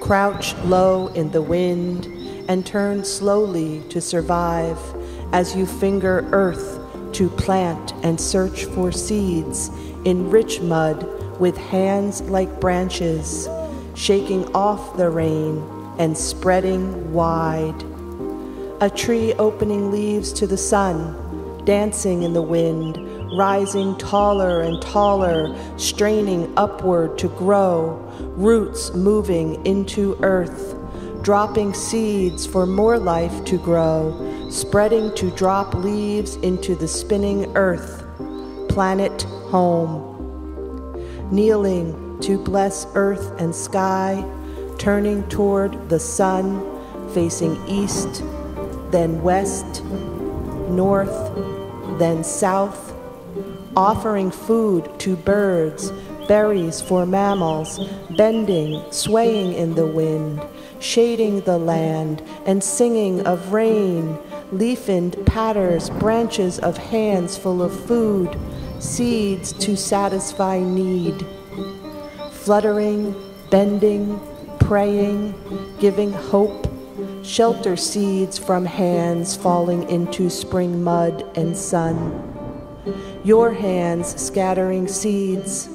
Crouch low in the wind and turn slowly to survive as you finger earth to plant and search for seeds in rich mud with hands like branches, shaking off the rain and spreading wide. A tree opening leaves to the sun, dancing in the wind, rising taller and taller, straining upward to grow, roots moving into earth, dropping seeds for more life to grow, spreading to drop leaves into the spinning earth, planet home. Kneeling to bless earth and sky, turning toward the sun, facing east, then west, north, then south, offering food to birds, berries for mammals, bending, swaying in the wind, shading the land, and singing of rain, leafened patters, branches of hands full of food, seeds to satisfy need, fluttering, bending, praying, giving hope, shelter seeds from hands falling into spring mud and sun. Your hands scattering seeds,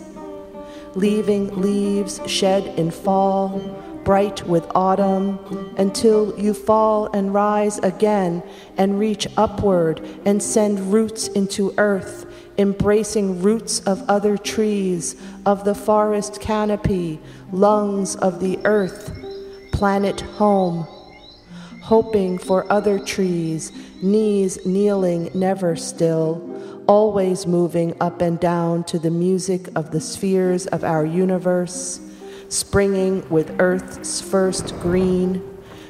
leaving leaves shed in fall, bright with autumn, until you fall and rise again and reach upward and send roots into earth embracing roots of other trees, of the forest canopy, lungs of the earth, planet home, hoping for other trees, knees kneeling never still, always moving up and down to the music of the spheres of our universe, springing with earth's first green,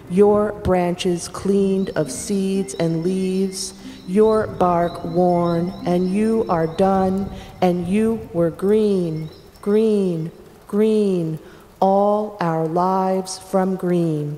your branches cleaned of seeds and leaves your bark worn, and you are done, and you were green, green, green, all our lives from green.